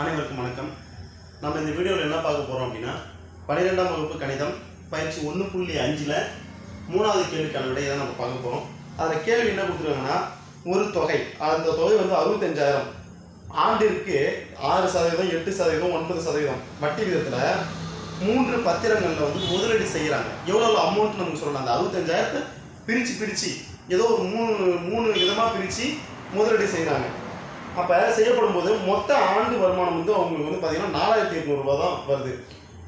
அனைவருக்கும் வணக்கம். நம்ம இந்த வீடியோவில் என்ன பார்க்க போகிறோம் அப்படின்னா பன்னிரெண்டாம் வகுப்பு கணிதம் பயிற்சி ஒன்று புள்ளி அஞ்சில் மூணாவது கேள்விக்கான விடையை தான் நம்ம பார்க்க போகிறோம் அதில் கேள்வி என்ன கொடுத்துருக்காங்கன்னா ஒரு தொகை. அந்த தொகை வந்து அறுபத்தஞ்சாயிரம். ஆண்டிற்கு ஆறு சதவீதம் எட்டு சதவீதம் ஒன்பது சதவீதம். வட்டி விதத்தில் மூன்று பத்திரங்களில் வந்து முதலீடு செய்கிறாங்க எவ்வளோ அமௌண்ட் நமக்கு சொல்லலாம் அந்த அறுபத்தஞ்சாயிரத்தை பிரித்து பிரித்து ஏதோ ஒரு மூணு மூணு விதமாக பிரித்து முதலீடு செய்கிறாங்க அப்போ செய்யப்படும் போது மொத்த ஆண்டு வருமானம் வந்து அவங்களுக்கு வந்து பார்த்தீங்கன்னா நாலாயிரத்தி எட்நூறுபா தான் வருது.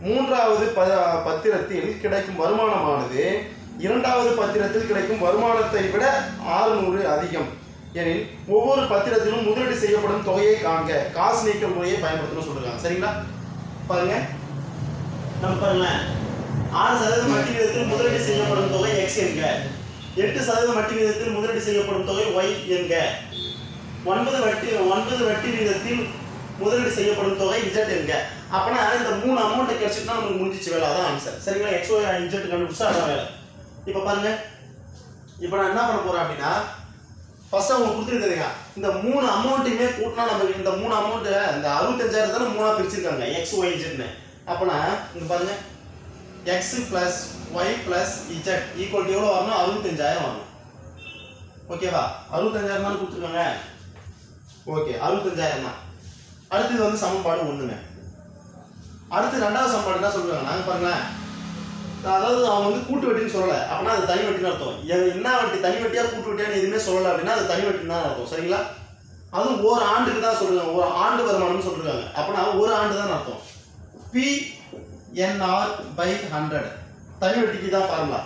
மூன்றாவது ப பத்திரத்தில் கிடைக்கும் வருமானமானது இரண்டாவது பத்திரத்தில் கிடைக்கும் வருமானத்தை விட ஆறுநூறு அதிகம். எனில் ஒவ்வொரு பத்திரத்திலும் முதலீடு செய்யப்படும் தொகையை காண்க. காசு நீக்க முறையை பயன்படுத்தணும்னு சொல்லிருக்காங்க சரிங்களா? பாருங்க. நம்ம பாருங்களேன் ஆறு சதவீதம் வட்டி விகிதத்தில் முதலீடு செய்யப்படும் தொகை எக்ஸ் என்க. எட்டு சதவீதம் வட்டி விகிதத்தில் முதலீடு செய்யப்படும் தொகை ஒய் என்க. ஒன்பது வட்டி ஒன்பது வட்டி விகிதத்தில் முதலீடு செய்யப்படும் தொகை இஜெட் என்க. அப்பனா இந்த மூணு அமௌண்ட் கிடைச்சிட்டுனா நமக்கு முடிஞ்சிச்சு வேலை. அதான் ஆன்சர் சரிங்களா? எக்ஸ் ஒய் இஜெட் கண்டுபிடிச்சா அதான் வேலை. இப்போ பாருங்க. இப்போ நான் என்ன பண்ண போறேன் அப்படின்னா ஃபர்ஸ்ட் அவங்க கொடுத்துருக்குதுங்க இந்த மூணு அமௌண்ட்டுமே கூட்டினா நமக்கு இந்த மூணு அமௌண்ட்டு இந்த அறுபத்தஞ்சாயிரம் தானே மூணா பிரிச்சிருக்காங்க. எக்ஸ் ஒய் இஜெட்னு அப்போனா இங்க பாருங்க. X plus y plus z equal எவ்வளோ வரணும்? அறுபத்தஞ்சாயிரம் வரணும். ஓகேவா அறுபத்தஞ்சாயிரம் தானே கொடுத்துருக்காங்க. ஓகே அறுபத்தஞ்சாயிரம் தான் அடுத்தது வந்து சமன்பாடு ஒன்றுங்க அடுத்து ரெண்டாவது சமன்பாடு என்ன சொல்லுவாங்க நாங்கள் பாருங்களேன். அதாவது அவங்க வந்து கூட்டு வெட்டின்னு சொல்லலை. அப்படின்னா அது தனி வட்டின்னு அர்த்தம். என்ன வட்டி? தனி வட்டியா கூட்டு வட்டியான்னு எதுவுமே சொல்லலை அப்படின்னா அது தனி தான் அர்த்தம். சரிங்களா? அதுவும் ஒரு ஆண்டுக்கு தான் சொல்லுவாங்க ஒரு ஆண்டு வருமானம்னு சொல்லிருக்காங்க அப்படின்னா ஒரு ஆண்டு தான் அர்த்தம். பி என்ஆர் பை ஹண்ட்ரட் தனி வட்டிக்கு தான் ஃபார்முலா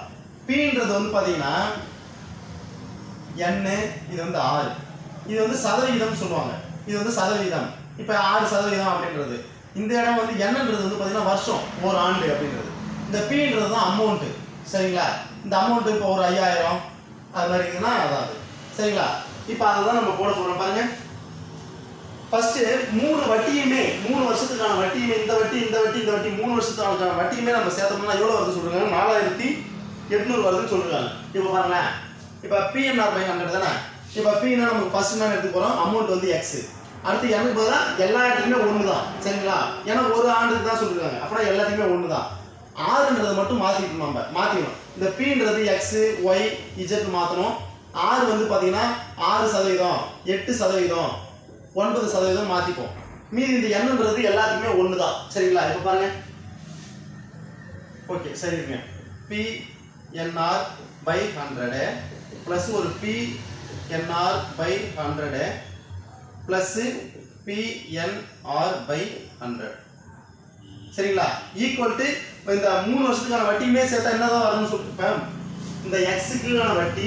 பின்றது வந்து பார்த்தீங்கன்னா எண்ணு இது வந்து ஆறு இது வந்து சதவிகிதம் சொல்லுவாங்க. இது வந்து சதவிகிதம். இப்போ ஆறு சதவிகிதம் அப்படின்றது. இந்த இடம் வந்து என்னன்றது வந்து பார்த்தீங்கன்னா வருஷம் ஒரு ஆண்டு அப்படின்றது. இந்த பின்றது தான் அமௌண்ட்டு சரிங்களா? இந்த அமௌண்ட்டு இப்போ ஒரு ஐயாயிரம் அது மாதிரி இருக்குதுன்னா அதாவது. சரிங்களா? இப்போ அதை தான் நம்ம போட போகிறோம் பாருங்க. ஃபஸ்ட்டு மூணு வட்டியுமே மூணு வருஷத்துக்கான வட்டியுமே இந்த வட்டி இந்த வட்டி இந்த வட்டி மூணு வருஷத்துக்கான வட்டியுமே நம்ம சேர்த்தோம்னா எவ்வளோ வருது சொல்றாங்க? நாலாயிரத்தி எட்நூறு வருதுன்னு சொல்றாங்க. இப்போ பாருங்களேன். இப்போ பிஎன்ஆர் பையன் ஹண்ட்ரட் தானே? இப்போ பின்னா நமக்கு ஃபர்ஸ்ட் என்ன எடுத்து போகிறோம் அமௌண்ட் வந்து எக்ஸ் அடுத்து எனக்கு பதிலாக எல்லா இடத்துலையுமே ஒன்று தான் சரிங்களா? ஏன்னா ஒரு ஆண்டுக்கு தான் சொல்லியிருக்காங்க அப்படின்னா எல்லாத்தையுமே ஒன்று தான் ஆறுன்றதை மட்டும் மாற்றிக்கணும் நம்ம. மாற்றிக்கணும் இந்த பின்றது எக்ஸ் ஒய் இஜெட் மாற்றணும் ஆறு வந்து பார்த்தீங்கன்னா ஆறு சதவீதம் எட்டு சதவீதம் ஒன்பது சதவீதம் மாற்றிப்போம் மீதி இந்த எண்ணுன்றது எல்லாத்துக்குமே ஒன்று தான் சரிங்களா? இப்போ பாருங்க. ஓகே சரிங்க. P NR by hundred plus ஒரு P NR by hundred plus PNR by hundred சரிங்களா? ஈக்குவல் டு இந்த மூணு வருஷத்துக்கான வட்டியுமே சேர்த்தா என்ன தான் வரும்னு சொல்லிருப்பேன் இந்த எக்ஸுக்கான வட்டி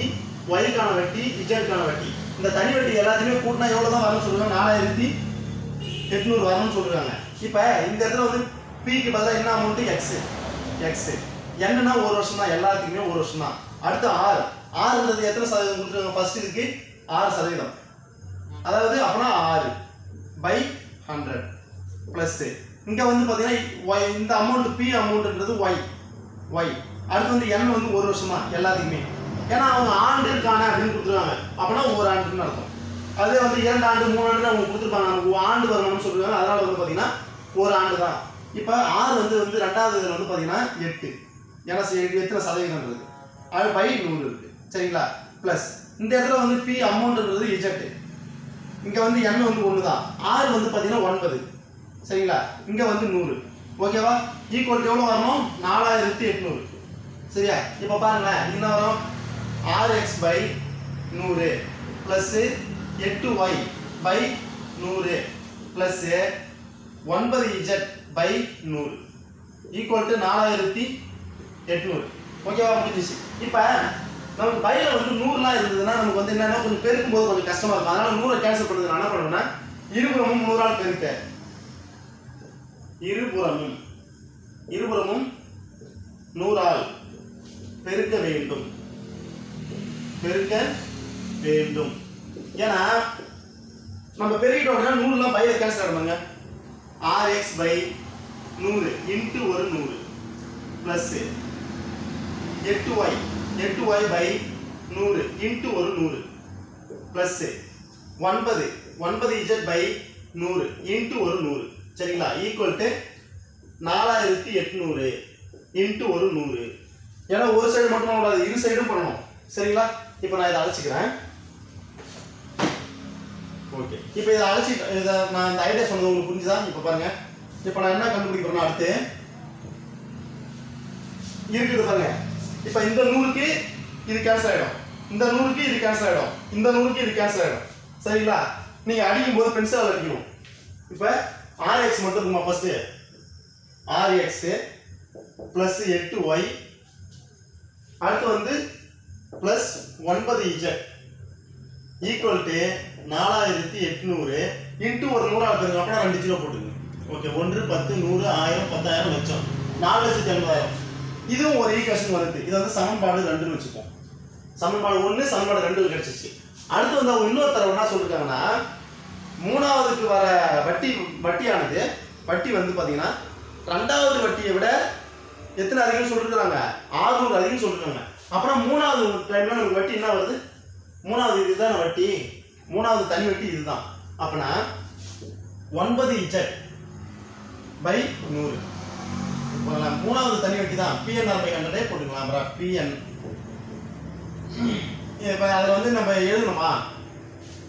ஒய்க்கான வட்டி இஜெட்கான வட்டி இந்த தனி வட்டி எல்லாத்தையுமே கூட்டினா எவ்வளோ தான் வரும்னு சொல்லுவாங்க நாலாயிரத்தி எட்நூறு வரணும்னு சொல்கிறாங்க இப்போ இந்த இடத்துல வந்து பிக்கு பதிலாக என்ன அமௌண்ட்டு எக்ஸு எக்ஸு என்னன்னா ஒரு வருஷம் தான் எல்லாத்துக்குமே ஒரு வருஷம் தான் அடுத்து ஆறு ஆறுன்றது எத்தனை சதவீதம் கொடுத்துருக்காங்க? ஃபர்ஸ்ட் இதுக்கு ஆறு சதவீதம். அதாவது அப்படின்னா ஆறு பை ஹண்ட்ரட் ப்ளஸ்ஸு இங்கே வந்து பார்த்தீங்கன்னா ஒய் இந்த அமௌண்ட் பி அமௌண்ட்ன்றது ஒய் ஒய் அடுத்து வந்து என் வந்து ஒரு வருஷமா எல்லாத்துக்குமே. ஏன்னா அவங்க ஆண்டுக்கான அப்படின்னு கொடுத்துருக்காங்க. அப்படின்னா ஒரு ஆண்டுன்னு அர்த்தம். அதே வந்து இரண்டு ஆண்டு மூணு ஆண்டு அவங்க கொடுத்துருப்பாங்க. நமக்கு ஆண்டு வரணும்னு சொல்லுவாங்க அதனால வந்து பார்த்தீங்கன்னா ஒரு ஆண்டு தான் இப்போ ஆறு வந்து வந்து ரெண்டாவது இதில் வந்து பார்த்தீங்கன்னா எட்டு. ஏன்னா எத்தனை எத்தனை இருக்குது அது பை நூறு இருக்குது சரிங்களா? ப்ளஸ் இந்த இடத்துல வந்து பி அமௌண்ட்ன்றது இஜெக்ட் இங்கே வந்து எண் வந்து ஒன்று தான் ஆறு வந்து பார்த்தீங்கன்னா ஒன்பது. சரிங்களா? இங்கே வந்து நூறு. ஓகேவா ஈக்குவல் எவ்வளோ வரணும்? நாலாயிரத்தி எட்நூறு. சரியா? இப்போ பாருங்களேன். என்ன வரும்? ஆறு எக்ஸ் பை நூறு ப்ளஸ்ஸு எட்டு ஒய் பை நூறு ப்ளஸ்ஸு ஒன்பது இஜெட் பை நூறு. ஈக்குவல் டு நாலாயிரத்தி எட்நூறு. ஓகேவா முடிஞ்சிச்சு. இப்போ நம்ம பையில வந்து நூறுலாம் இருந்ததுன்னா நமக்கு வந்து என்னன்னா கொஞ்சம் பெருக்கும் போது கொஞ்சம் கஷ்டமா இருக்கும். அதனால நூறை கேன்சல் பண்ணுறது நான் என்ன பண்ணுவேன்னா இருபுறமும் நூறால் பெருக்க. இருபுறமும் இருபுறமும் நூறால் பெருக்க வேண்டும். பெருக்க வேண்டும். ஏன்னா நம்ம பெருக்கிட்டோம்னா உடனே நூறுலாம் பையில கேன்சல் ஆகணுங்க ஆர் எக்ஸ் பை நூறு இன்ட்டு ஒரு நூறு ப்ளஸ் எட்டு ஒய் எட்டு ஒய் பை நூறு இன்ட்டு ஒரு நூறு. ப்ளஸ் ஒன்பது. ஒன்பது இஜட் பை நூறு. இன்ட்டு ஒரு நூறு. சரிங்களா? ஈக்குவல் டு நாலாயிரத்தி எட்நூறு. இன்ட்டு ஒரு நூறு. ஏன்னா ஒரு சைடு மட்டும் பண்ணக்கூடாது இரு சைடும் பண்ணணும். சரிங்களா? இப்போ நான் இதை அழைச்சிக்கிறேன். ஓகே இப்போ இதை அழைச்சி இதை நான் இந்த ஐடியா சொன்னது உங்களுக்கு புரிஞ்சுதா? இப்போ பாருங்க. இப்போ நான் என்ன கண்டுபிடிக்கிறேன்னா அடுத்து இருக்குது பாருங்க. இப்போ இந்த நூறுக்கு இது கேன்சல் ஆகிடும் இந்த நூறுக்கு இது கேன்சல் ஆகிடும் இந்த நூறுக்கு இது கேன்சல் ஆகிடும் சரிங்களா? நீங்கள் அடிக்கும் போது பென்சிலால் அடிக்கணும் இப்போ ஆர்எக்ஸ் மட்டும் இருக்குமா ஃபஸ்ட்டு ஆர்எக்ஸு ப்ளஸ் எட்டு ஒய் அடுத்து வந்து ப்ளஸ் ஒன்பது இஜட் ஈக்குவல் டு நாலாயிரத்தி எட்நூறு இன்ட்டு ஒரு நூறு ஆகுதுங்க அப்படின்னா ரெண்டு ஜீரோ போட்டுங்க ஓகே ஒன்று பத்து நூறு ஆயிரம் பத்தாயிரம் லட்சம். நாலு லட்சத்தி ஐம்பதாயிரம். இதுவும் ஒரு ஈக்குவேஷன் வருது. இது வந்து சமன்பாடு ரெண்டுன்னு வச்சுப்போம். சமன்பாடு ஒன்று சமன்பாடு ரெண்டு கிடைச்சிச்சு அடுத்து வந்து அவங்க இன்னொருத்தர் என்ன சொல்லியிருக்காங்கன்னா மூணாவதுக்கு வர வட்டி வட்டியானது வட்டி வந்து பார்த்தீங்கன்னா ரெண்டாவது வட்டியை விட எத்தனை அதிகம் சொல்லிருக்காங்க ஆறுநூறு அதிகம் சொல்லிருக்காங்க. அப்புறம் மூணாவது டைம்ல நமக்கு வட்டி என்ன வருது? மூணாவது இதுதான் வட்டி. மூணாவது தனி வட்டி இதுதான். அப்படின்னா ஒன்பது இஜட் பை நூறு. இப்போ மூணாவது தனி வட்டி தான் பிஎன்ஆர் பை ஹண்ட்ரடே போட்டுக்கலாம் அப்புறம் பிஎன் இப்போ அதில் வந்து நம்ம எழுதணுமா?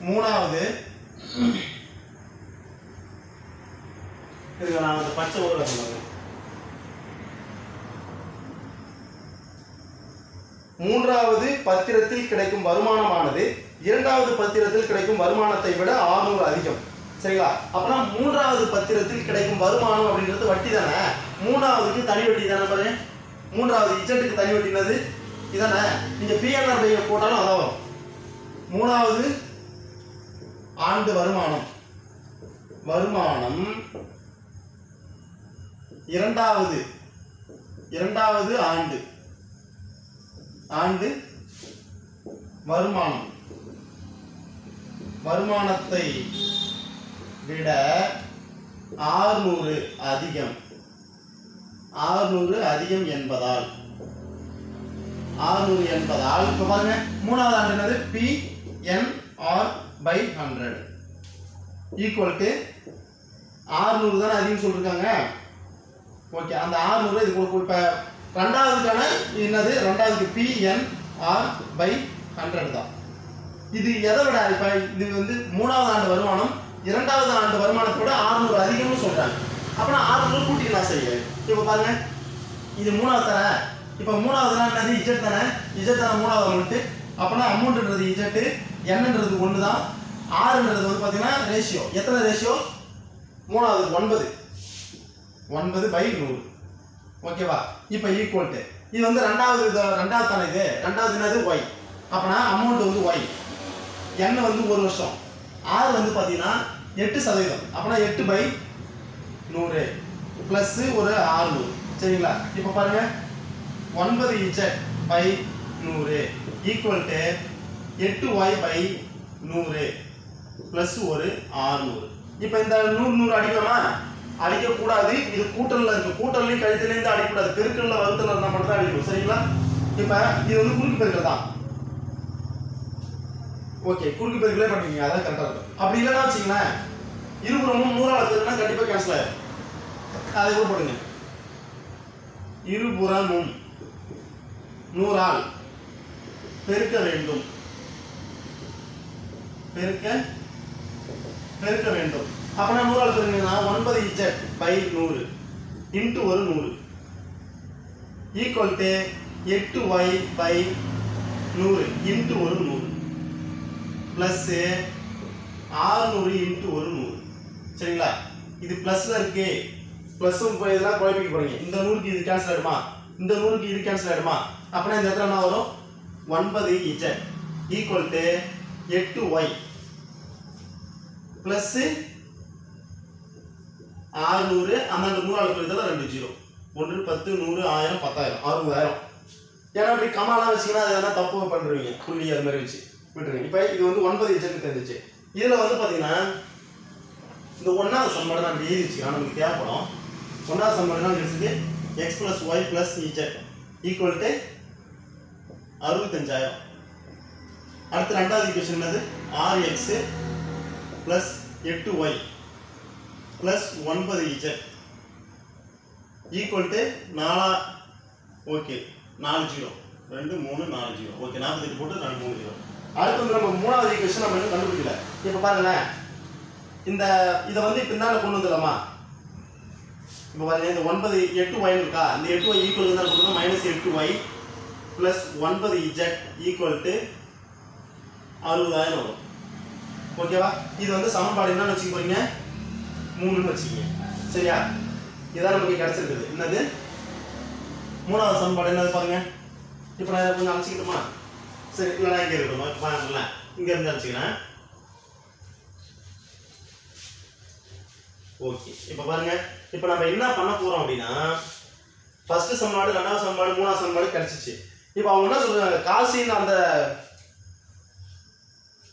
மூணாவது. இதுக்கு நான் அந்த பச்சை ஊற சொல்லுங்க மூன்றாவது பத்திரத்தில் கிடைக்கும் வருமானமானது இரண்டாவது பத்திரத்தில் கிடைக்கும் வருமானத்தை விட 600 அதிகம். சரிங்களா? அப்பனா மூன்றாவது பத்திரத்தில் கிடைக்கும் வருமானம் அப்படின்றது வட்டி தானே? மூணாவதுக்கு தனி வட்டி தானே பாரு. மூன்றாவது இஜெட்டுக்கு தனி வட்டினது இதானே? நீங்க பிஎன்ஆர் பை போட்டாலும் அதான் வரும். மூணாவது ஆண்டு வருமானம். வருமானம் இரண்டாவது இரண்டாவது ஆண்டு. ஆண்டு வருமானம். வருமானத்தை விட ஆறுநூறு அதிகம். ஆறுநூறு அதிகம் என்பதால். ஆறுநூறு என்பதால் இப்போ பாருங்க மூணாவது ஆண்டு என்னது? P N R by hundred equal to ஆறுநூறு தானே அதிகம் சொல்லியிருக்காங்க ஓகே அந்த ஆறுநூறு இது கொடுக்கும். இப்போ ரெண்டாவதுக்கான என்னது? ரெண்டாவதுக்கு P N R by hundred தான். இது எதை விட? இப்போ இது வந்து மூணாவது ஆண்டு வருமானம் இரண்டாவது ஆண்டு வருமானத்தோட ஆறுநூறு அதிகம்னு சொல்கிறாங்க அப்பனா ஆறுநூறு கூட்டி நான் இப்போ பாருங்க. இது மூணாவது தானே இப்போ மூணாவதுனா என்னது இஜெட் தானே? இஜெட் தானே மூணாவது அமௌண்ட்டு அப்போனா அமௌண்ட்ன்றது இஜெட்டு என்னன்றது ஒன்று தான் ஆறுன்றது வந்து பார்த்தீங்கன்னா ரேஷியோ எத்தனை ரேஷியோ மூணாவது ஒன்பது. ஒன்பது பை நூறு. ஓகேவா இப்போ ஈக்குவல்ட்டு இது வந்து ரெண்டாவது ரெண்டாவது தானே இது? ரெண்டாவது என்னது? ஒய் அப்போனா அமௌண்ட் வந்து ஒய் எண்ணெய் வந்து ஒரு வருஷம். ஆறு வந்து பார்த்தீங்கன்னா எட்டு சதவீதம். அப்போனா எட்டு பை நூறு. ப்ளஸ்ஸு ஒரு ஆறுநூறு சரிங்களா? இப்போ பாருங்க. ஒன்பது இச்சட் பை நூறு. ஈக்குவல் டு எட்டு ஒய் பை நூறு. ப்ளஸ் ஒரு ஆறுநூறு. இப்போ இந்த நூறு நூறு அடிக்கலாமா அடிக்கக்கூடாது. இது கூட்டல்ல இருக்கு. கூட்டல்லையும் கழுத்துலேருந்து அடிக்கக்கூடாது. பெருக்கல்ல வகுத்தல இருந்தால் மட்டும் தான் அடிக்கணும். சரிங்களா? இப்போ இது வந்து குறுக்கு பெருக்கல் தான். ஓகே குறுக்கு பெருக்கலே பண்ணுவீங்க அதான் கரெக்டாக இருக்கும். அப்படி இல்லைன்னா வச்சுங்களேன் இருபுறமும் நூறாவது கண்டிப்பாக கேன்சல் ஆயிடும் அதை கூட போடுங்க இருபுறமும் நூறால் பெருக்க வேண்டும். பெருக்க பெருக்க வேண்டும். அப்பனா நூறால் பெருங்கன்னா ஒன்பது இஜட் பை நூறு இன்ட்டு ஒரு நூறு. ஈக்குவல் டு எட்டு ஒய் பை நூறு இன்ட்டு ஒரு நூறு. ப்ளஸ்ஸு ஆறுநூறு இன்ட்டு ஒரு நூறு. சரிங்களா? இது ப்ளஸ்ல இருக்கே. ப்ளஸ்ஸும் இப்போ இதெல்லாம் குழப்பிக்க போறீங்க. இந்த நூறுக்கு இது கேன்சல் ஆயிடுமா? இந்த நூறுக்கு இது கேன்சல் ஆயிடுமா? அப்படின்னா இந்த இடத்துல என்ன வரும்? ஒன்பது இஜட் ஈக்குவல் டு எட்டு ஒய் ப்ளஸ்ஸு ஆறுநூறு அந்த நூறாள் பெருக்கத்தில் ரெண்டு ஜீரோ. ஒன்று பத்து நூறு ஆயிரம் பத்தாயிரம் அறுபதாயிரம். ஏன்னா அப்படி கமாலாம் வச்சீங்கன்னா அது எதனா தப்பு பண்ணுறீங்க புள்ளி அது மாதிரி வச்சு விட்டுருங்க. இப்போ இது வந்து ஒன்பது இஜெட் தெரிஞ்சிச்சு இதில் வந்து பார்த்தீங்கன்னா இந்த ஒன்றாவது சம்மடை தான் எழுதி வச்சுக்கலாம் நமக்கு தேவைப்படும். ஒன்றாவது சம்மடை என்ன கிடைச்சது x plus y plus z equal to அறுபத்தஞ்சாயிரம். அடுத்து ரெண்டாவது ஈக்குவேஷன் என்னது? ஆறு எக்ஸு ப்ளஸ் எட்டு ஒய் ப்ளஸ் ஒன்பது இஜெட் ஈக்குவல் டு நாலா ஓகே நாலு ஜீரோ ரெண்டு மூணு நாலு ஜீரோ ஓகே நாற்பத்தெட்டு போட்டு நாலு மூணு ஜீரோ அடுத்து வந்து நம்ம மூணாவது ஈக்குவேஷன் நம்ம இன்னும் கண்டுபிடிக்கல. இப்போ பாருங்களேன். இந்த இதை வந்து இப்போ இந்தாண்ட கொண்டு வந்துடலாமா? இப்போ பார்த்தீங்கன்னா இந்த ஒன்பது எட்டு ஒய் இருக்கா? இந்த எட்டு ஒய் ஈக்குவல் தான் கொடுத்தோம் மைனஸ் எட்டு ஒய் ப்ளஸ் ஒன்பது இஜெட் ஈக்குவல் டு அறுபதாயிரம் வரும். ஓகேவா இது வந்து சமன்பாடு என்னன்னு வச்சுக்க போறீங்க? மூணுன்னு வச்சுக்கோங்க. சரியா? இதான் நமக்கு கிடைச்சிருக்குது. என்னது? மூணாவது சமன்பாடு என்னது பாருங்க. இப்போ நான் இதை கொஞ்சம் அழைச்சிக்கிட்டுமா சரி இல்லை இங்கே இருக்கணும் இங்கே இருந்து அழைச்சிக்கிறேன் ஓகே. இப்போ பாருங்க இப்போ நம்ம என்ன பண்ண போறோம் அப்படின்னா ஃபர்ஸ்ட் சமன்பாடு ரெண்டாவது சமன்பாடு மூணாவது சமன்பாடு கிடைச்சிச்சு இப்போ அவங்க என்ன சொல்றாங்க காசின் அந்த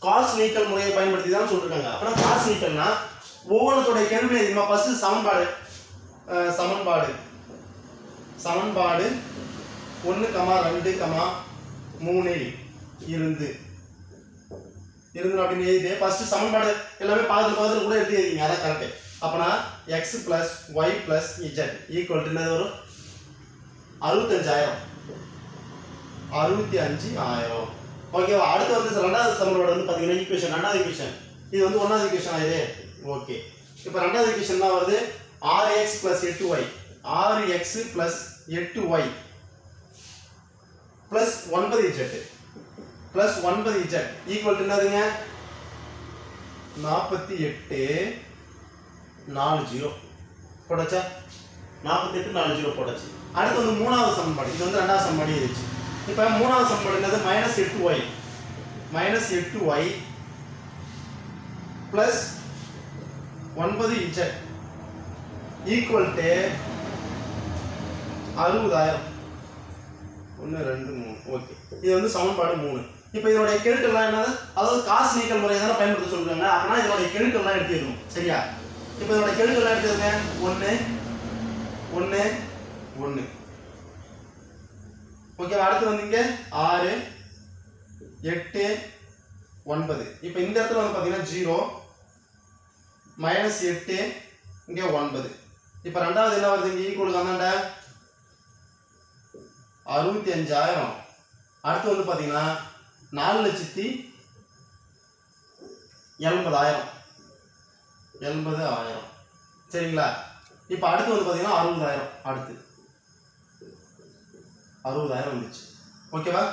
காசு நீக்கல் முறையை பயன்படுத்தி தான் சொல்லிருக்காங்க. அப்புறம் காசு நீக்கல்னா ஒவ்வொருத்தோடைய கேள்வி அதிகமாக ஃபர்ஸ்ட் சமன்பாடு சமன்பாடு. சமன்பாடு ஒன்று கமா ரெண்டு கமா மூணில் இருந்து. இருந்து அப்படின்னு எழுதிட்டு ஃபர்ஸ்ட் சமன்பாடு எல்லாமே பார்த்து பார்த்து கூட எழுதி எழுதிங்க. அதான் கரெக்ட் அப்பனா x plus y plus z equal என்னது வரும்? அறுபத்தஞ்சாயிரம். அறுபத்தி அஞ்சு ஆயிரம் ஓகேவா அடுத்து வந்து ரெண்டாவது சமன்பாடு வந்து பார்த்தீங்கன்னா ஈக்குவேஷன் ரெண்டாவது ஈக்குவேஷன் இது வந்து ஒன்றாவது ஈக்குவேஷன் ஆகுது ஓகே இப்போ ரெண்டாவது ஈக்குவேஷன் தான் வருது. ஆறு எக்ஸ் பிளஸ் எட்டு ஒய் ஆறு எக்ஸ் பிளஸ் எட்டு ஒய் பிளஸ் ஒன்பது இஜெட் பிளஸ் ஒன்பது இஜெட் ஈக்குவல் என்னதுங்க? நாற்பத்தி எட்டு. நாலு ஜீரோ போட்டாச்சா? நாற்பத்தெட்டு நாலு ஜீரோ போட்டாச்சு. அடுத்து வந்து மூணாவது சமன்பாடு. இது வந்து ரெண்டாவது சமன்பாடு இருந்துச்சு இப்போ மூணாவது சமன்பாடு என்னது மைனஸ் எட்டு ஒய் மைனஸ் எட்டு ஒய் ப்ளஸ் ஒன்பது இஜெட் ஈக்குவல் டு அறுபதாயிரம். ஒன்று ரெண்டு மூணு. ஓகே இது வந்து சமன்பாடு மூணு. இப்போ இதனுடைய கெழுக்கள்லாம் என்னது? அதாவது காசு நீக்கல் முறையை தானே பயன்படுத்த சொல்றாங்க. அப்படின்னா இதனுடைய கெழுக்கள்லாம் எடுத்துக்கணும். சரியா? இப்போ இதோட கெழுக்கள்லாம் எடுத்துக்கங்க. ஒன்று ஒன்று ஒன்று ஓகே அடுத்து வந்தீங்க ஆறு எட்டு ஒன்பது. இப்போ இந்த இடத்துல வந்து பார்த்தீங்கன்னா ஜீரோ மைனஸ் எட்டு இங்கே ஒன்பது. இப்போ ரெண்டாவது என்ன வருது? இங்கே ஈக்குவலுக்கு வந்தாண்ட? அறுபத்தி அஞ்சாயிரம். அடுத்து வந்து பார்த்தீங்கன்னா நாலு லட்சத்தி எண்பதாயிரம் எண்பது ஆயிரம் சரிங்களா? இப்போ அடுத்து வந்து பார்த்தீங்கன்னா அறுபதாயிரம். அடுத்து. அறுபதாயிரம் வந்துச்சு. ஓகேவா?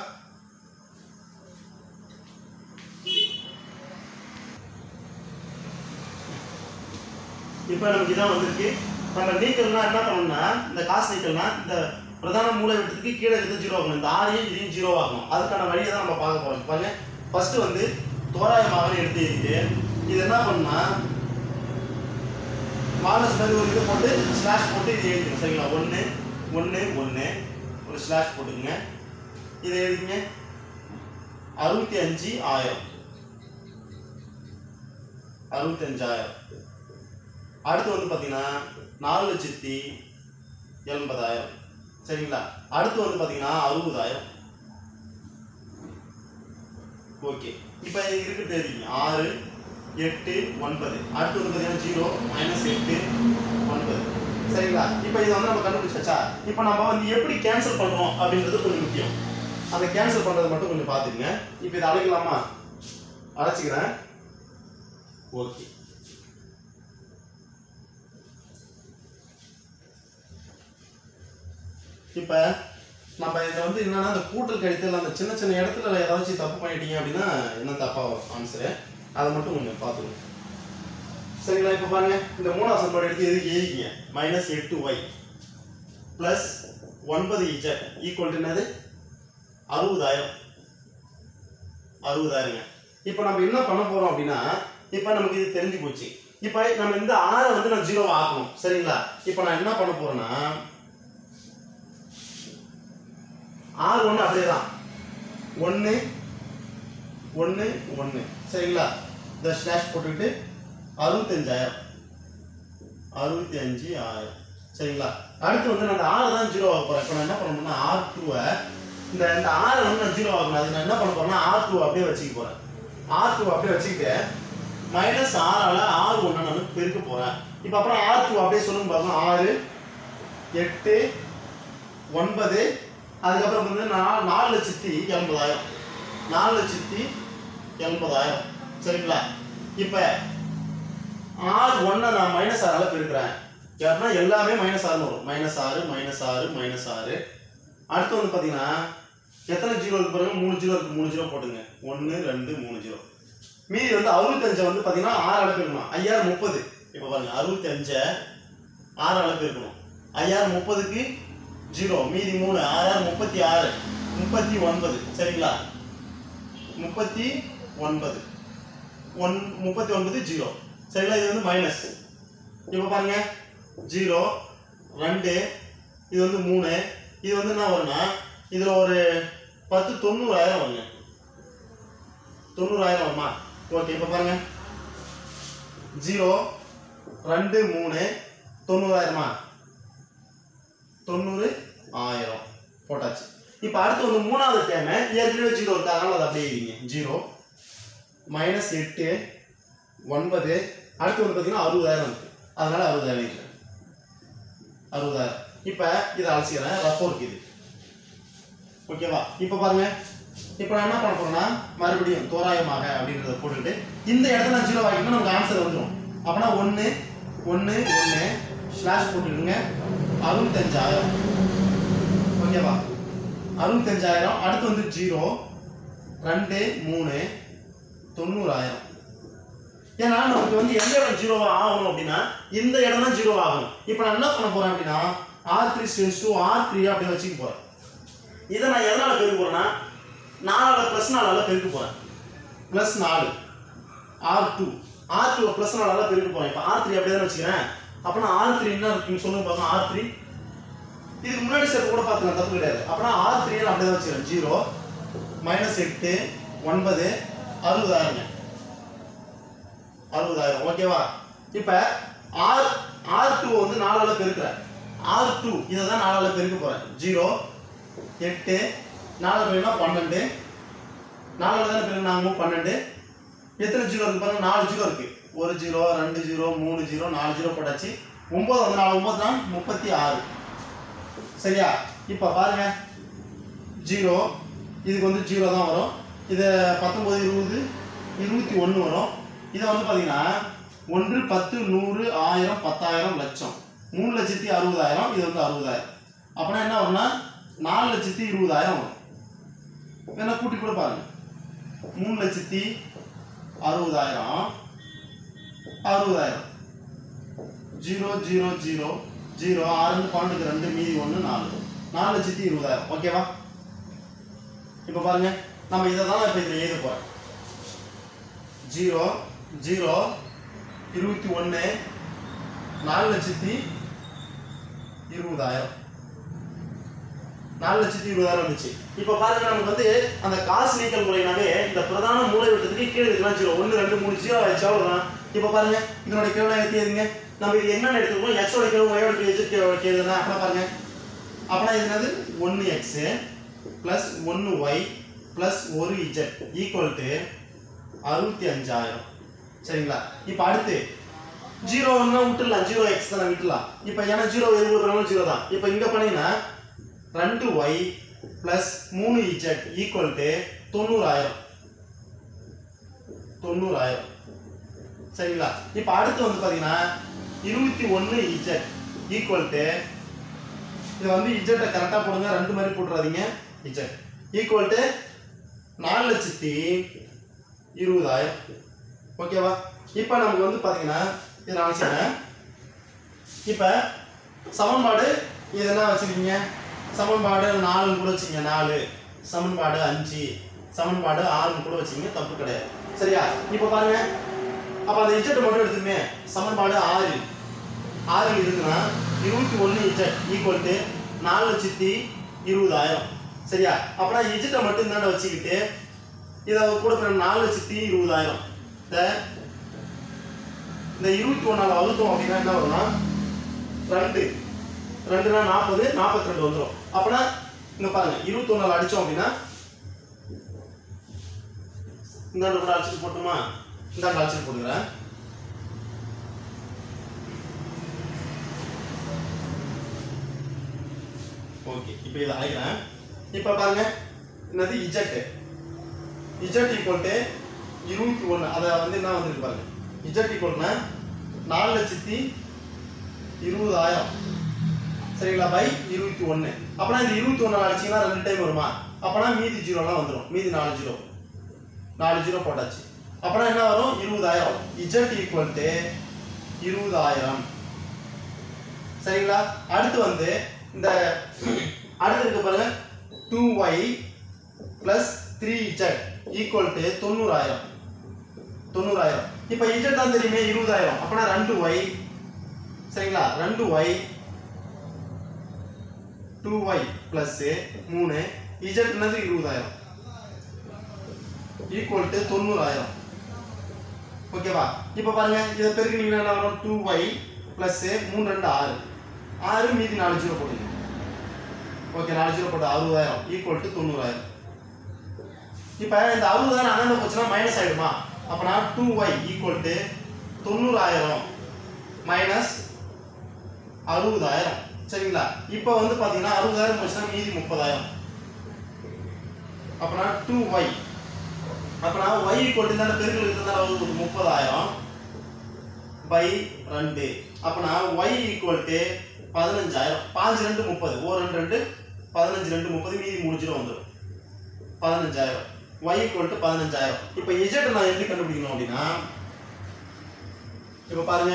இப்போ நமக்கு இதான் வந்திருக்கு. நம்ம நீக்கல்னா என்ன பண்ணணும்னா இந்த காசு நீக்கல்னா இந்த பிரதான மூலை வெட்டத்துக்கு கீழே இருந்து ஜீரோ ஆகணும். இந்த ஆறையும் இதையும் ஜீரோ ஆகணும். அதுக்கான வழியை தான் நம்ம பார்க்க போகிறோம் பாருங்க. ஃபர்ஸ்ட் வந்து தோராயமாக எடுத்து இது என்ன பண்ணால் மாடல்ஸ் மாதிரி ஒரு இது போட்டு ஸ்லாஷ் போட்டு இது எழுதுங்க. சரிங்களா? ஒன்று ஒன்று ஒன்று ஒரு ஸ்லாஷ் போட்டுக்குங்க. இதை எழுதிங்க அறுபத்தி அஞ்சு ஆயிரம். அறுபத்தஞ்சாயிரம் அடுத்து வந்து பார்த்தீங்கன்னா நாலு லட்சத்தி எண்பதாயிரம் சரிங்களா? அடுத்து வந்து பார்த்தீங்கன்னா அறுபதாயிரம். ஓகே. இப்போ இருக்கு தெரியுங்க ஆறு எட்டு ஒன்பது. அடுத்து வந்து பார்த்தீங்கன்னா ஜீரோ மைனஸ் எட்டு. இப்போ இதை வந்து நம்ம கண்டுபிடிச்சாச்சா? இப்போ நம்ம வந்து எப்படி கேன்சல் பண்ணுறோம் அப்படின்றது கொஞ்சம் முக்கியம். அந்த கேன்சல் பண்ணுறது மட்டும் கொஞ்சம் பார்த்துக்குங்க. இப்போ இதை அழைக்கலாமா அழைச்சிக்கிறேன் ஓகே இப்போ நம்ம இதில் வந்து என்னன்னா அந்த கூட்டல் கழித்தல் அந்த சின்ன சின்ன இடத்துல ஏதாச்சும் தப்பு பண்ணிட்டீங்க அப்படின்னா என்ன தப்பாக வரும்? ஆன்சரு அதை மட்டும் கொஞ்சம் பார்த்துக்கணும். சரிங்களா இப்போ பாருங்க. இந்த மூணாவது சமன்பாடு எடுத்து எதுக்கு எழுதிக்கிங்க மைனஸ் எட்டு ஒய் ப்ளஸ் ஒன்பது இஜட் ஈக்குவல் என்னது? அறுபதாயிரம். அறுபதாயிரங்க. இப்போ நம்ம என்ன பண்ண போறோம் அப்படின்னா இப்போ நமக்கு இது தெரிஞ்சு போச்சு. இப்போ நம்ம இந்த ஆறை வந்து நான் ஜீரோ ஆக்கணும். சரிங்களா? இப்போ நான் என்ன பண்ண போறேன்னா ஆறு ஒன்று அப்படியே தான் ஒன்று ஒன்று ஒன்று சரிங்களா? இந்த ஸ்லாஷ் போட்டுக்கிட்டு அறுபத்தஞ்சாயிரம். அறுபத்தி அஞ்சு ஆயிரம் சரிங்களா? அடுத்து வந்து நான் அந்த ஆறு தான் ஜீரோ ஆக போகிறேன் இப்போ நான் என்ன பண்ணணும்னா ஆர் டூவை இந்த இந்த ஆறை வந்து நான் ஜீரோ ஆகணும். அதுக்கு நான் என்ன பண்ண போகிறேன்னா ஆர் டூ அப்படியே வச்சுக்க போகிறேன் ஆர் டூ அப்படியே வச்சுக்கிட்டு மைனஸ் ஆறால் ஆறு ஒன்று நான் பெருக்க போகிறேன் இப்போ அப்புறம் ஆர் டூ அப்படியே சொல்லுங்க பாருங்க. ஆறு எட்டு ஒன்பது அதுக்கப்புறம் வந்து நான் நாலு லட்சத்தி எண்பதாயிரம். நாலு லட்சத்தி எண்பதாயிரம். சரிங்களா? இப்போ ஆறு ஒன்றை நான் மைனஸ் ஆறால் பெருக்கிறேன் யாருன்னா எல்லாமே மைனஸ் ஆறுன்னு வரும். மைனஸ் ஆறு மைனஸ் ஆறு மைனஸ் ஆறு. அடுத்து வந்து பார்த்தீங்கன்னா எத்தனை ஜீரோ இருக்கு பாருங்க? மூணு ஜீரோ இருக்கு. மூணு ஜீரோ போட்டுங்க. ஒன்று ரெண்டு மூணு ஜீரோ மீதி வந்து அறுபத்தஞ்சை வந்து பார்த்தீங்கன்னா ஆறு அளவு இருக்கணும் ஐயாயிரம் முப்பது. இப்போ பாருங்க அறுபத்தஞ்சை ஆறு அளவு இருக்கணும் ஐயாயிரம் முப்பதுக்கு ஜீரோ மீதி மூணு ஆறாயிரம் முப்பத்தி ஆறு. முப்பத்தி ஒன்பது. சரிங்களா? முப்பத்தி ஒன்பது. ஒன் முப்பத்தி ஒன்பது ஜீரோ சரிங்களா இது வந்து மைனஸ் இப்போ பாருங்க ஜீரோ ரெண்டு இது வந்து மூணு இது வந்து என்ன வரும்னா இதில் ஒரு பத்து தொண்ணூறாயிரம் வருங்க. தொண்ணூறாயிரம் வருமா? ஓகே இப்போ பாருங்க. ஜீரோ ரெண்டு மூணு தொண்ணூறாயிரமா? தொண்ணூறு ஆயிரம் போட்டாச்சு. இப்போ அடுத்து வந்து மூணாவது டைம் ஏற்கனவே ஜீரோ இருக்கு அதனால அதை அப்படியே ஜீரோ மைனஸ் எட்டு ஒன்பது அடுத்து வந்து பார்த்தீங்கன்னா அறுபதாயிரம் இருக்கு. அதனால அறுபதாயிரம் எழுதிக்கிறேன் அறுபதாயிரம். இப்போ இதை அலசிக்கிறேன். ரஃபோ இருக்குது இது. ஓகேவா இப்போ பாருங்க. இப்போ நான் என்ன பண்ண போறேன்னா மறுபடியும் தோராயமாக அப்படின்றத போட்டுட்டு இந்த இடத்துல நான் ஜீரோ ஆகிக்கணும் நமக்கு ஆன்சர் வந்துடும் அப்போனா ஒன்று ஒன்று ஒன்று ஸ்லாஷ் போட்டுடுங்க அறுபத்தஞ்சாயிரம். ஓகேவா அறுபத்தஞ்சாயிரம். அடுத்து வந்து ஜீரோ ரெண்டு மூணு தொண்ணூறாயிரம். ஏன்னா நமக்கு வந்து எந்த இடம் ஜீரோவா ஆகணும் அப்படின்னா இந்த இடம் தான் ஜீரோ ஆகணும். இப்போ நான் என்ன பண்ண போறேன் அப்படின்னா R three tends to R three அப்படின்னு வச்சுக்க போறேன். இதை நான் எதனால பெருக்க போறேன்னா நாலால ப்ளஸ் நாலால பெருக்க போறேன். ப்ளஸ் நாலு. R two R two plus நாலால பெருக்க போறேன். இப்போ ஆர் த்ரீ அப்படியே தான் வச்சுக்கிறேன்? அப்போனா ஆர் த்ரீ என்ன இருக்குன்னு சொல்லுங்க பார்க்கலாம். ஆர் த்ரீ இதுக்கு முன்னாடி சார் கூட பார்த்துக்கலாம் தப்பு கிடையாது. அப்போனா ஆர் த்ரீ அப்படியே தான் வச்சுக்கிறேன். ஜீரோ மைனஸ் எட்டு ஒன்பது அறுபதாயிரங்க அறுபதாயிரம். ஓகேவா இப்போ ஆர் ஆர் டூ வந்து நாலால பெருக்கிறேன் ஆர் டூ இதை தான் நாலால பெருக்க போகிறேன் ஜீரோ எட்டு நாலு பெருக்கினா பன்னெண்டு. நாலால தானே பெருக்கினாங்க? பன்னெண்டு. எத்தனை ஜீரோ இருக்கு பாருங்க? நாலு ஜீரோ இருக்கு. ஒரு ஜீரோ ரெண்டு ஜீரோ மூணு ஜீரோ நாலு ஜீரோ போட்டாச்சு. ஒம்பது வந்து நாலு ஒம்பது தான் முப்பத்தி ஆறு. சரியா? இப்போ பாருங்க. ஜீரோ இதுக்கு வந்து ஜீரோ தான் வரும். இது பத்தொம்பது இருபது இருபத்தி ஒன்று வரும். இதை வந்து பார்த்தீங்கன்னா ஒன்று பத்து நூறு ஆயிரம் பத்தாயிரம் லட்சம். மூணு லட்சத்தி அறுபதாயிரம் இது வந்து அறுபதாயிரம். அப்படின்னா என்ன வரும்னா நாலு லட்சத்தி இருபதாயிரம் வரும். வேணா கூட்டி கூட பாருங்க. மூணு லட்சத்தி அறுபதாயிரம் அறுபதாயிரம். ஜீரோ ஜீரோ ஜீரோ ஜீரோ ஆறு பன்னெண்டுக்கு ரெண்டு மீதி ஒன்று நாலு. நாலு லட்சத்தி இருபதாயிரம். ஓகேவா இப்போ பாருங்க. நம்ம இதை தான் இப்போ இதில் எழுத போகிறேன் ஜீரோ ஜீரோ இருபத்தி ஒன்று நாலு லட்சத்தி இருபதாயிரம். நாலு லட்சத்தி இருபதாயிரம் வந்துச்சு. இப்போ பாருங்க நமக்கு வந்து அந்த காசு நீக்கல் முறையினாவே இந்த பிரதான மூலை விட்டத்துக்கு கீழே இருக்கலாம் ஜீரோ. ஒன்று ரெண்டு மூணு ஜீரோ ஆயிடுச்சு அவ்வளோதான் இப்போ பாருங்க இதனுடைய கேள்வி எடுத்து எதுங்க நம்ம இது என்னென்ன எடுத்துருக்கோம்? எக்ஸோட கேள்வி ஒயோட கேள்வி கேள்வினா அப்புறம் பாருங்க. அப்படின்னா இது என்னது? ஒன்று எக்ஸு ப்ளஸ் ஒன்று ஒய் ப்ளஸ் ஒரு இஜெட் ஈக்குவல் டு அறுபத்தி அஞ்சாயிரம். சரிங்களா? இப்போ அடுத்து ஜீரோ ஒன்றா விட்டுடலாம். ஜீரோ எக்ஸ் தானே விட்டுலாம் இப்போ ஏன்னா ஜீரோ எது கொடுக்குறாலும் ஜீரோ தான். இப்போ இங்கே பண்ணீங்கன்னா ரெண்டு ஒய் ப்ளஸ் மூணு இஜெட் ஈக்குவல் டு தொண்ணூறாயிரம். தொண்ணூறாயிரம். சரிங்களா? இப்போ அடுத்து வந்து பார்த்தீங்கன்னா இருபத்தி ஒன்று இஜெட் ஈக்குவல் டு இதை வந்து இஜெட்டை கரெக்டாக போடுங்க. ரெண்டு மாதிரி போட்டுறாதீங்க. இஜெட் ஈக்குவல் டு நாலு லட்சத்தி இருபதாயிரம். ஓகேவா? இப்போ நமக்கு வந்து பார்த்தீங்கன்னா இதை நான் வச்சுக்கிறேன். இப்போ சமன்பாடு இது என்ன வச்சுருக்கீங்க சமன்பாடு நாலுன்னு கூட வச்சுங்க நாலு. சமன்பாடு அஞ்சு. சமன்பாடு ஆறுன்னு கூட வச்சுங்க தப்பு கிடையாது. சரியா? இப்போ பாருங்க. அப்போ அந்த இஜெட் மட்டும் எடுத்துமே சமன்பாடு ஆறு. ஆறு இருக்குன்னா இருபத்தி ஒன்று இஜெட் ஈக்குவல் டு நாலு லட்சத்தி இருபதாயிரம். சரியா? அப்போனா இஜெட்டை மட்டும் தான் வச்சுக்கிட்டு இதை கூட நாலு லட்சத்தி இருபதாயிரம். இந்த இந்த இருபத்தி ஒன்றால் வகுத்தோம் அப்படின்னா என்ன வரும்னா ரெண்டு. ரெண்டுனா நாற்பது நாற்பத்தி ரெண்டு வந்துடும் அப்படின்னா இங்கே பாருங்க இருபத்தி ஒன்றால் அடித்தோம் அப்படின்னா இந்த கூட அடிச்சுட்டு போட்டுமா? இந்த அடிச்சுட்டு போட்டுக்கிறேன். ஓகே இப்போ இதை அழைக்கிறேன். இப்போ பாருங்க என்னது இஜெட் இஜெட் ஈக்குவல் டு இருபத்தி ஒன்று. அதை வந்து என்ன வந்திருக்கு பாருங்க. இஜட் ஈக்குவல்னா நாலு லட்சத்தி இருபதாயிரம். சரிங்களா? பை இருபத்தி ஒன்று. அப்போனா இந்த இருபத்தி ஒன்று அடிச்சிங்கன்னா ரெண்டு டைம் வருமா? அப்போனா மீதி ஜீரோலாம் வந்துடும் மீதி நாலு ஜீரோ நாலு ஜீரோ போட்டாச்சு. அப்போனா என்ன வரும்? இருபதாயிரம். இஜட் ஈக்குவல் டு இருபதாயிரம். சரிங்களா? அடுத்து வந்து இந்த அடுத்து இருக்கு பாருங்க. Two y plus three z equal to தொண்ணூறாயிரம். தொண்ணூறாயிரம். இப்போ இஜெட் தான் தெரியுமே இருபதாயிரம். அப்படின்னா ரெண்டு ஒய் சரிங்களா? ரெண்டு ஒய் டூ ஒய் ப்ளஸ்ஸு மூணு. இஜட்னது இருபதாயிரம். ஈக்குவல் டு தொண்ணூறாயிரம். ஓகேவா இப்போ பாருங்க இதை பெருக்கினீங்கன்னா என்ன வரும்? டூ ஒய் ப்ளஸ்ஸு மூணு ரெண்டு ஆறு. ஆறு மீதி நாலு ஜீரோ போடுங்க. ஓகே நாலு ஜீரோ போட்டு அறுபதாயிரம். ஈக்குவல் டு தொண்ணூறாயிரம். இப்போ இந்த அறுபதாயிரம் அண்ணன் போச்சுன்னா மைனஸ் ஆயிடுமா? அப்போனா டூ ஒய் ஈக்குவல் டு தொண்ணூறாயிரம் மைனஸ் அறுபதாயிரம். சரிங்களா? இப்போ வந்து பார்த்தீங்கன்னா அறுபதாயிரம் போச்சுன்னா மீதி முப்பதாயிரம். அப்போனா டூ ஒய் அப்போனா ஒய் ஈக்குவல் டு இந்த பெருக்கல் இருக்கிறதால முப்பதாயிரம் பை ரெண்டு. அப்போனா ஒய் ஈக்குவல் டு பதினஞ்சாயிரம். பாஞ்சு ரெண்டு முப்பது. ஓ ரெண்டு ரெண்டு பதினஞ்சு ரெண்டு முப்பது மீதி மூணு வந்துடும் பதினஞ்சாயிரம். ஒய் ஈக்குவல் டு பதினஞ்சாயிரம். இப்போ இஜெட் நான் எப்படி கண்டுபிடிக்கணும் அப்படின்னா இப்போ பாருங்க.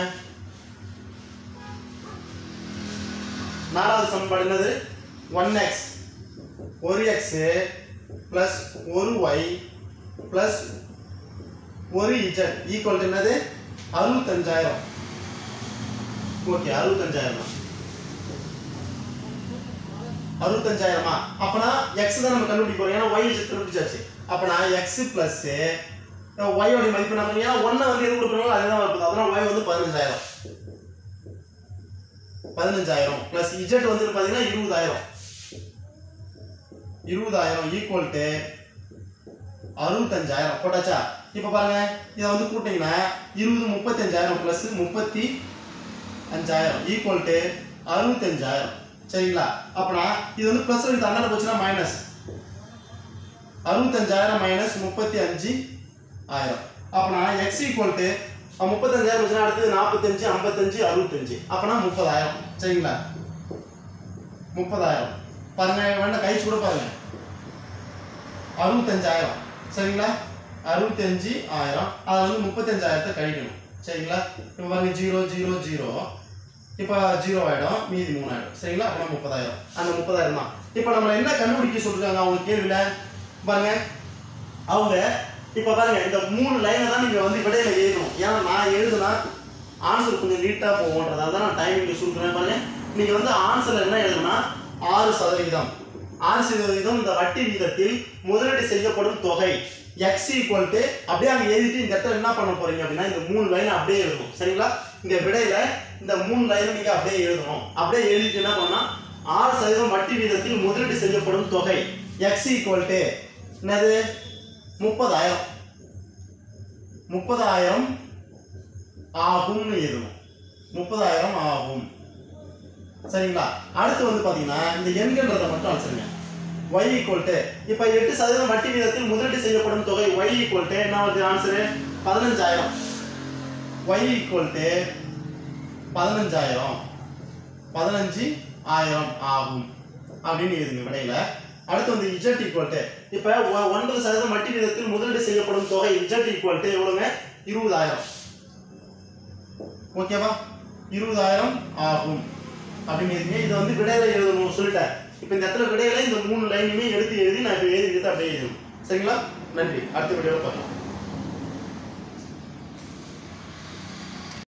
நாலாவது சமன்பாடு என்னது? ஒன் எக்ஸ் ஒரு எக்ஸ் ப்ளஸ் ஒரு ஒய் ப்ளஸ் ஒரு இஜெட் ஈக்குவல் என்னது? அறுபத்தஞ்சாயிரம். ஓகே அறுபத்தஞ்சாயிரம்? அறுபத்தஞ்சாயிரமா? அப்பனா எக்ஸ் தான் நம்ம கண்டுபிடிக்க ஏன்னா ஒய் இஜெட் கண்டுபிடிச்சாச்சு. அப்பனா எக்ஸ் ப்ளஸ்ஸு ஒய்யோடைய மதிப்பு நம்ம ஏன்னா ஒன்றை வந்து எது கொடுக்குறோமோ அதுதான் இருக்குது அதனால் ஒய் வந்து பதினஞ்சாயிரம். பதினஞ்சாயிரம் பிளஸ் இஜெட் வந்து பார்த்தீங்கன்னா இருபதாயிரம். இருபதாயிரம் ஈக்குவல் டு அறுபத்தஞ்சாயிரம். போட்டாச்சா? இப்போ பாருங்க இதை வந்து கூட்டிங்கன்னா இருபது முப்பத்தஞ்சாயிரம் ப்ளஸ் முப்பத்தி அஞ்சாயிரம் ஈக்குவல் டு அறுபத்தஞ்சாயிரம். சரிங்களா? அப்பனா இது வந்து ப்ளஸ் ரெண்டு அண்ணன் போச்சுன்னா மைனஸ் அறுபத்தஞ்சாயிரம் மைனஸ் முப்பத்தி அஞ்சு ஆயிரம். அப்போனா எக்ஸ் ஈக்குவல் டு முப்பத்தஞ்சாயிரம் வச்சுனா அடுத்தது நாற்பத்தஞ்சு ஐம்பத்தஞ்சு அறுபத்தஞ்சு. அப்போனா முப்பதாயிரம். சரிங்களா? முப்பதாயிரம். பாருங்க வேண்டாம் கழிச்சு கூட பாருங்க. அறுபத்தஞ்சாயிரம். சரிங்களா? அறுபத்தஞ்சு ஆயிரம். அதை வந்து முப்பத்தஞ்சாயிரத்தை கழிக்கணும். சரிங்களா? இப்போ பாருங்க ஜீரோ ஜீரோ ஜீரோ. இப்போ ஜீரோ ஆயிடும் மீதி மூணாயிரம் சரிங்களா? அப்புறம் முப்பதாயிரம். அந்த முப்பதாயிரம் தான். இப்போ நம்ம என்ன கண்டுபிடிக்க சொல்றாங்க? அவங்க கேள்வியில் பாருங்க. அவங்க இப்போ பாருங்க இந்த மூணு லைனை தான் நீங்க வந்து விடையில எழுதணும். ஏன்னா நான் எழுதுனா ஆன்சர் கொஞ்சம் நீட்டாக போகும்ன்றதால தான் நான் டைமிங் சொல்றேன் பாருங்க. நீங்க வந்து ஆன்சர்ல என்ன எழுதணும்னா ஆறு சதவீதம். ஆறு சதவீதம் இந்த வட்டி விகிதத்தில் முதலீடு செய்யப்படும் தொகை. எக்ஸ் ஈக்குவல் டு அப்படியே அங்கே எழுதிட்டு இந்த இடத்துல என்ன பண்ண போறீங்க அப்படின்னா இந்த மூணு லைன் அப்படியே எழுதணும். சரிங்களா? இந்த விடையில இந்த மூணு லைன் நீங்க அப்படியே எழுதணும். அப்படியே எழுதிட்டு என்ன பண்ணா ஆறு சதவீதம் வட்டி வீதத்தில் முதலீடு செய்யப்படும் தொகை. எக்ஸ் ஈக்குவல் டு என்னது? முப்பதாயிரம். முப்பதாயிரம் ஆகும்னு எழுதணும். முப்பதாயிரம் ஆகும். சரிங்களா? அடுத்து வந்து பார்த்தீங்கன்னா இந்த எண்கன்றதை மட்டும் அழைச்சிருங்க ஒய் ஈக்குவல் டு இப்போ எட்டு சதவீதம் வட்டி வீதத்தில் முதலீடு செய்யப்படும் தொகை ஒய் ஈக்குவல் டு என்ன வருது? ஆன்சரு பதினஞ்சாயிரம். ஒய் ஈக்குவல் டு பதினஞ்சாயிரம். பதினஞ்சு ஆயிரம் ஆகும். அப்படின்னு எழுதுங்க விடையில அடுத்து வந்து இஜெட் ஈக்குவல் டு இப்போ ஒன்பது சதவீதம் வட்டி விதத்தில் முதலீடு செய்யப்படும் தொகை இஜெட் ஈக்குவல் டு எவ்வளோங்க இருபதாயிரம். ஓகேவா இருபதாயிரம் ஆகும். அப்படின்னு இது இதை வந்து விடையில எழுதணும் சொல்லிட்டேன். இப்போ இந்த இடத்துல விடையில இந்த மூணு லைனுமே எடுத்து எழுதி நான் இப்போ எழுதிட்டு அப்படியே எழுதணும். சரிங்களா? நன்றி. அடுத்த வீடியோவில் பார்க்கலாம்.